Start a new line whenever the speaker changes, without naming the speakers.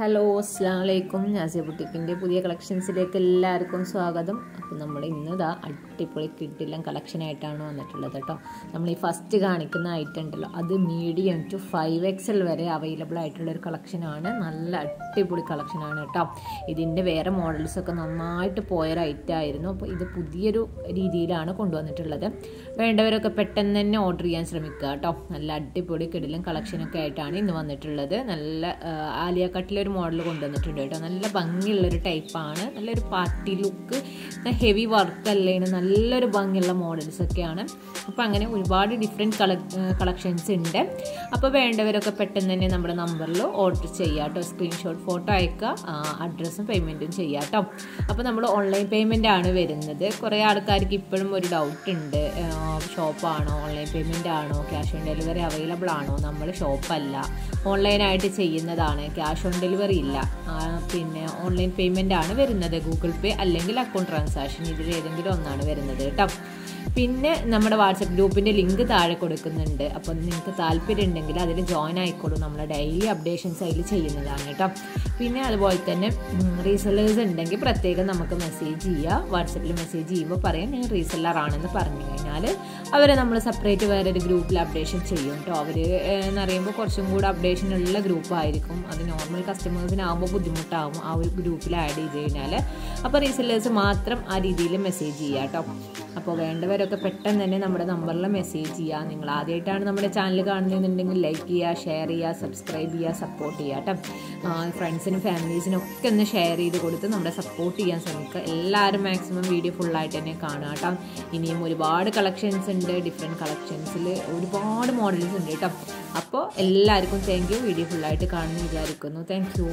Hello അസ്സാം വലൈക്കും നാസിയ ബുട്ടിക്കിന്റെ പുതിയ കളക്ഷൻസിലേക്ക് എല്ലാവർക്കും സ്വാഗതം. അപ്പോൾ നമ്മൾ ഇന്ന് ഇതാ അടിപൊളി കിട്ടില്ല കളക്ഷനായിട്ടാണ് വന്നിട്ടുള്ളത് കേട്ടോ. നമ്മൾ ഈ ഫസ്റ്റ് കാണിക്കുന്ന ഐറ്റം ഉണ്ടല്ലോ അത് മീഡിയം ടു ഫൈവ് എക്സൽ വരെ അവൈലബിൾ ആയിട്ടുള്ള ഒരു കളക്ഷനാണ്. നല്ല അടിപൊളി കളക്ഷനാണ് കേട്ടോ. ഇതിന്റെ വേറെ മോഡൽസൊക്കെ നന്നായിട്ട് പോയൊരു ഐറ്റം ആയിരുന്നു. അപ്പോൾ ഇത് പുതിയൊരു രീതിയിലാണ് കൊണ്ടുവന്നിട്ടുള്ളത്. വേണ്ടവരൊക്കെ പെട്ടെന്ന് തന്നെ ഓർഡർ ചെയ്യാൻ ശ്രമിക്കുക കേട്ടോ. നല്ല അടിപൊളി കിടിലും കളക്ഷനൊക്കെ ആയിട്ടാണ് ഇന്ന് വന്നിട്ടുള്ളത്. നല്ല ആലിയ കട്ടിലൊരു മോഡൽ കൊണ്ടുവന്നിട്ടുണ്ട് കേട്ടോ. നല്ല ഭംഗിയുള്ളൊരു ടൈപ്പാണ് നല്ലൊരു പാർട്ടി ലുക്ക് ഹെവി വർക്ക് അല്ലേന് നല്ലൊരു ഭംഗിയുള്ള മോഡൽസ് ഒക്കെയാണ്. അപ്പോൾ അങ്ങനെ ഒരുപാട് ഡിഫറെന്റ് കള കളക്ഷൻസ് ഉണ്ട്. അപ്പോൾ വേണ്ടവരൊക്കെ പെട്ടെന്ന് തന്നെ നമ്മുടെ നമ്പറിൽ ഓർഡർ ചെയ്യുക കേട്ടോ. സ്ക്രീൻഷോട്ട് ഫോട്ടോ അയക്കുക. അഡ്രസ്സും പേയ്മെന്റും ചെയ്യുക കേട്ടോ. അപ്പോൾ നമ്മൾ ഓൺലൈൻ പേയ്മെന്റ് ആണ് വരുന്നത്. കുറേ ആൾക്കാർക്ക് ഇപ്പോഴും ഒരു ഡൗട്ട് ഉണ്ട്. ഷോപ്പാണോ ഓൺലൈൻ പേയ്മെന്റ് ആണോ? ക്യാഷ് ഓൺ ഡെലിവറി അവൈലബിൾ ആണോ? നമ്മൾ ഷോപ്പല്ല ഓൺലൈനായിട്ട് ചെയ്യുന്നതാണ്. ക്യാഷ് ഓൺ ഡെലിവറി ഇല്ല. പിന്നെ ഓൺലൈൻ പേയ്മെന്റ് ആണ് വരുന്നത്. ഗൂഗിൾ പേ അല്ലെങ്കിൽ അക്കൗണ്ട് ട്രാൻസാക്ഷൻ ഇതിൽ ഏതെങ്കിലും ഒന്നാണ് വരുന്നത് കേട്ടോ. പിന്നെ നമ്മുടെ വാട്സപ്പ് ഗ്രൂപ്പിന്റെ ലിങ്ക് താഴെ കൊടുക്കുന്നുണ്ട്. അപ്പോൾ നിങ്ങൾക്ക് താല്പര്യം ഉണ്ടെങ്കിൽ അതിൽ ജോയിൻ ആയിക്കോളൂ. നമ്മൾ ഡെയിലി അപ്ഡേഷൻസ് അതിൽ ചെയ്യുന്നതാണ് കേട്ടോ. പിന്നെ അതുപോലെ തന്നെ റീസെല്ലേഴ്സ് ഉണ്ടെങ്കിൽ പ്രത്യേകം നമുക്ക് മെസ്സേജ് ചെയ്യുക. വാട്സപ്പിൽ മെസ്സേജ് ചെയ്യുമ്പോൾ പറയാം ഞാൻ റീസെല്ലർ ആണെന്ന് പറഞ്ഞു കഴിഞ്ഞാൽ അവരെ നമ്മൾ സെപ്പറേറ്റ് വേറൊരു ഗ്രൂപ്പിൽ അപ്ഡേഷൻ ചെയ്യും കേട്ടോ അവർ എന്ന് പറയുമ്പോൾ കുറച്ചും കൂടെ അപ്ഡേഷൻ ഉള്ള ഗ്രൂപ്പായിരിക്കും അത് നോർമൽ കസ്റ്റമേഴ്സിനാകുമ്പോൾ ബുദ്ധിമുട്ടാകും ആ ഒരു ഗ്രൂപ്പിൽ ആഡ് ചെയ്ത് കഴിഞ്ഞാൽ അപ്പോൾ റീസെല്ലേഴ്സ് മാത്രം ആ രീതിയിൽ മെസ്സേജ് ചെയ്യുക കേട്ടോ അപ്പോൾ വേണ്ടവരൊക്കെ പെട്ടെന്ന് തന്നെ നമ്മുടെ നമ്പറിൽ മെസ്സേജ് ചെയ്യുക നിങ്ങൾ ആദ്യമായിട്ടാണ് നമ്മുടെ ചാനൽ കാണുന്നതെന്നുണ്ടെങ്കിൽ ലൈക്ക് ചെയ്യുക ഷെയർ ചെയ്യുക സബ്സ്ക്രൈബ് ചെയ്യുക സപ്പോർട്ട് ചെയ്യുക കേട്ടോ ഫ്രണ്ട്സിനും ഫാമിലീസിനും ഒക്കെ ഒന്ന് ഷെയർ ചെയ്ത് കൊടുത്ത് നമ്മുടെ സപ്പോർട്ട് ചെയ്യാൻ ശ്രമിക്കുക. എല്ലാവരും മാക്സിമം വീഡിയോ ഫുള്ളായിട്ട് തന്നെ കാണുക കേട്ടോ ഇനിയും ഒരുപാട് കളക്ഷൻസ് ഉണ്ട് ഡിഫറെന്റ് കളക്ഷൻസിൽ ഒരുപാട് മോഡൽസ് ഉണ്ട് കേട്ടോ. അപ്പോൾ എല്ലാവർക്കും താങ്ക് യു വീഡിയോ ഫുള്ളായിട്ട് കാണുന്നു വിചാരിക്കുന്നു. Thank you